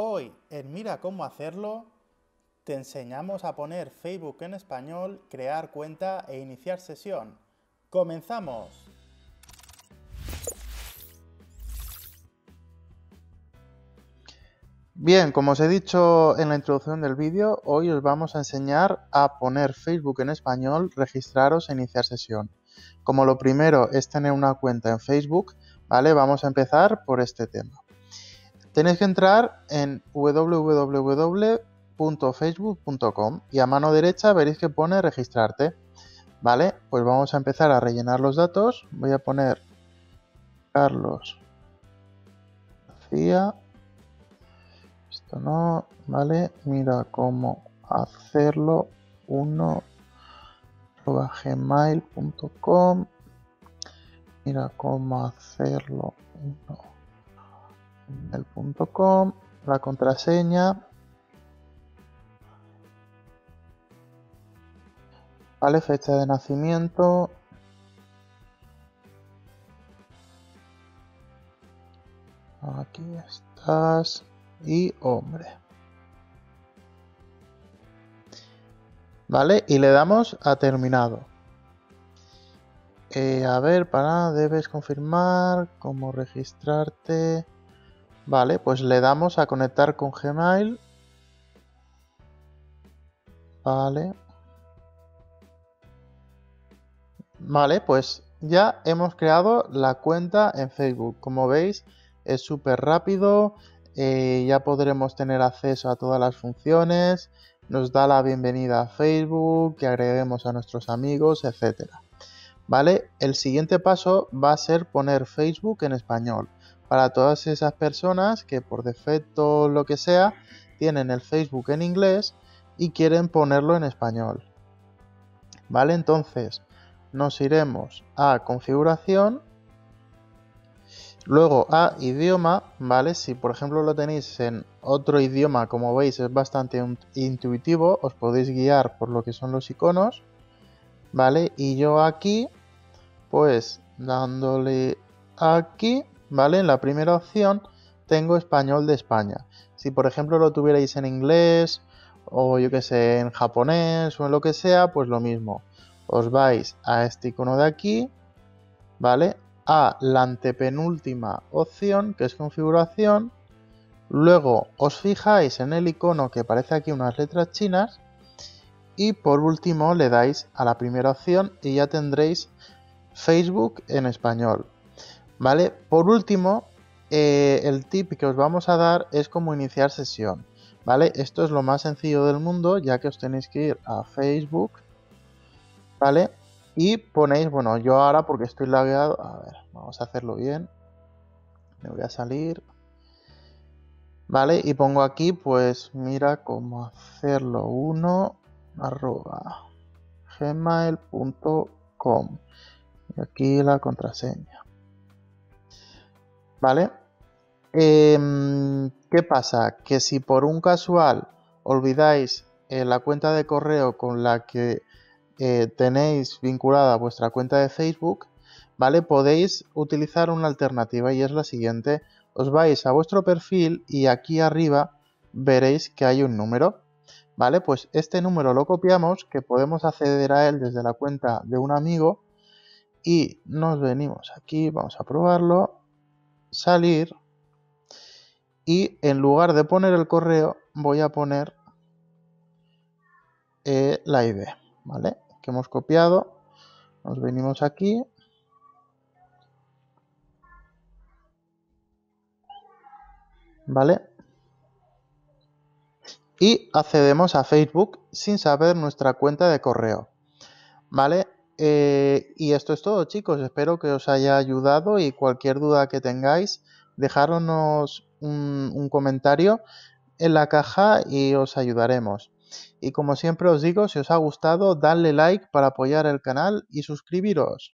Hoy en Mira cómo hacerlo te enseñamos a poner Facebook en español, crear cuenta e iniciar sesión. ¡Comenzamos! Bien, como os he dicho en la introducción del vídeo, hoy os vamos a enseñar a poner Facebook en español, registraros e iniciar sesión. Como lo primero es tener una cuenta en Facebook, ¿vale? Vamos a empezar por este tema. Tenéis que entrar en www.facebook.com y a mano derecha veréis que pone registrarte. Vale, pues vamos a empezar a rellenar los datos. Voy a poner Carlos García. Esto no, vale. Mira cómo hacerlo. Uno gmail.com. Mira cómo hacerlo. Uno el.com, la contraseña, vale, fecha de nacimiento, aquí estás y hombre. ¿Vale? Y le damos a terminado. Eh, a ver, para, debes confirmar cómo registrarte. Vale, pues le damos a conectar con Gmail. Vale. Vale, pues ya hemos creado la cuenta en Facebook. Como veis, es súper rápido. Eh, ya podremos tener acceso a todas las funciones. Nos da la bienvenida a Facebook, que agreguemos a nuestros amigos, etc. Vale, el siguiente paso va a ser poner Facebook en español para todas esas personas que por defecto lo que sea tienen el Facebook en inglés y quieren ponerlo en español. Vale, entonces nos iremos a configuración, luego a idioma, vale, si por ejemplo lo tenéis en otro idioma, como veis es bastante intuitivo, os podéis guiar por lo que son los iconos, vale, y yo aquí, pues dándole aquí, ¿vale? En la primera opción tengo español de España. Si por ejemplo lo tuvierais en inglés o yo que sé, en japonés o en lo que sea, pues lo mismo. Os vais a este icono de aquí, ¿vale? A la antepenúltima opción, que es configuración. Luego os fijáis en el icono que aparece aquí unas letras chinas. Y por último le dais a la primera opción y ya tendréis Facebook en español. ¿Vale? Por último, eh, el tip que os vamos a dar es cómo iniciar sesión. ¿Vale? Esto es lo más sencillo del mundo, ya que os tenéis que ir a Facebook. ¿Vale? Y ponéis, bueno, yo ahora porque estoy lagueado, a ver, vamos a hacerlo bien. Me voy a salir. ¿Vale? Y pongo aquí, pues mira cómo hacerlo uno arroba gmail.com. Y aquí la contraseña. ¿Vale? Em, ¿Qué pasa? Que si por un casual olvidáis eh, la cuenta de correo con la que eh, tenéis vinculada vuestra cuenta de Facebook, ¿vale? Podéis utilizar una alternativa y es la siguiente. Os vais a vuestro perfil y aquí arriba veréis que hay un número. ¿Vale? Pues este número lo copiamos, que podemos acceder a él desde la cuenta de un amigo y nos venimos aquí, vamos a probarlo salir y en lugar de poner el correo voy a poner eh, la ID, ¿vale? Que hemos copiado. Nos venimos aquí. ¿Vale? Y accedemos a Facebook sin saber nuestra cuenta de correo. ¿Vale? Eh, y esto es todo, chicos. Espero que os haya ayudado y cualquier duda que tengáis, dejaros un, un comentario en la caja y os ayudaremos. Y como siempre os digo, si os ha gustado, dadle like para apoyar el canal y suscribiros.